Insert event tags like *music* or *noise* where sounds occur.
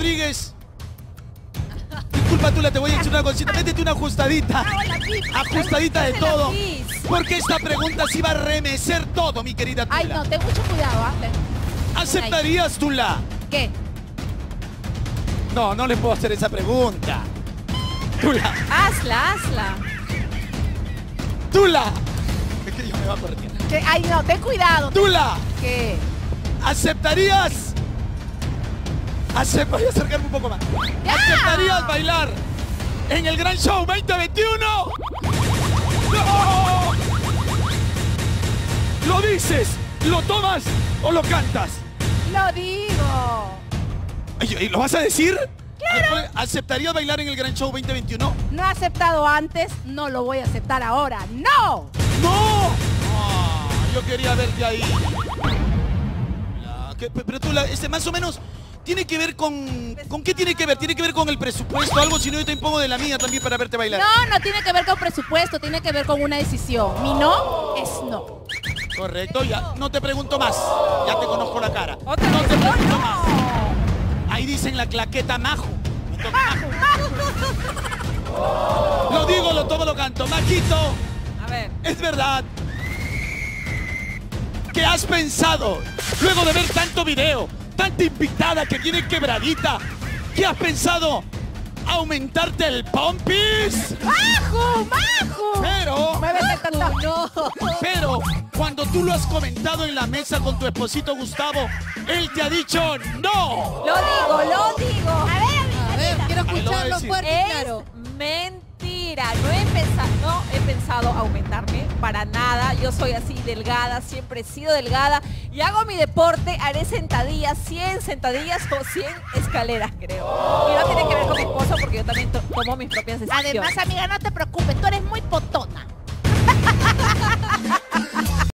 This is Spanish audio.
Rodríguez. Disculpa, Tula, te voy a decir una cosita. Métete una ajustadita. Ajustadita de todo. Porque esta pregunta sí va a remecer todo, mi querida Tula. Ay, no, ten mucho cuidado, ¿ah? ¿Aceptarías, Tula? ¿Qué? No, no le puedo hacer esa pregunta. Tula, Hazla, hazla. Tula. Es que yo me va corriendo. ¿Qué? Ay, no, ten cuidado. Tula, ¿Qué? ¿aceptarías? Acep- Voy a acercarme un poco más. ¿Aceptarías bailar en el Gran Show 2021? ¡No! ¿Lo dices, lo tomas o lo cantas? Lo digo. ¿Y lo vas a decir? Claro. ¿Aceptarías bailar en el Gran Show 2021? No he aceptado antes, no lo voy a aceptar ahora. ¡No! ¡No! Ah, yo quería verte ahí. La- que- Pero tú, la- este, más o menos, tiene que ver con... ¿Con qué tiene que ver? ¿Tiene que ver con el presupuesto? Algo, si no yo te impongo de la mía también para verte bailar. No, no tiene que ver con presupuesto, tiene que ver con una decisión. Mi no es no. Correcto, ya. No te pregunto más. Ya te conozco la cara. Otra no te pregunto más. Ahí dicen la claqueta majo. *laughs* Lo digo, lo tomo, lo canto. Majito, A ver. es verdad que has pensado, luego de ver tanto video, tanta invitada que tiene quebradita, que has pensado aumentarte el pompis. ¡Majo! ¡Majo! Pero, tanta. No. pero, cuando tú lo has comentado en la mesa con tu esposito Gustavo, él te ha dicho no. Lo digo, lo digo. A ver, A ver, quiero escucharlo fuerte y Es claro. mentira. No pensado, no he pensado aumentarme para nada. Yo soy así delgada, siempre he sido delgada. Y hago mi deporte, haré sentadillas, 100 sentadillas o 100 escaleras, creo. Y no tiene que ver con mi esposo porque yo también to- tomo mis propias decisiones. Además, amiga, no te preocupes, tú eres muy potona.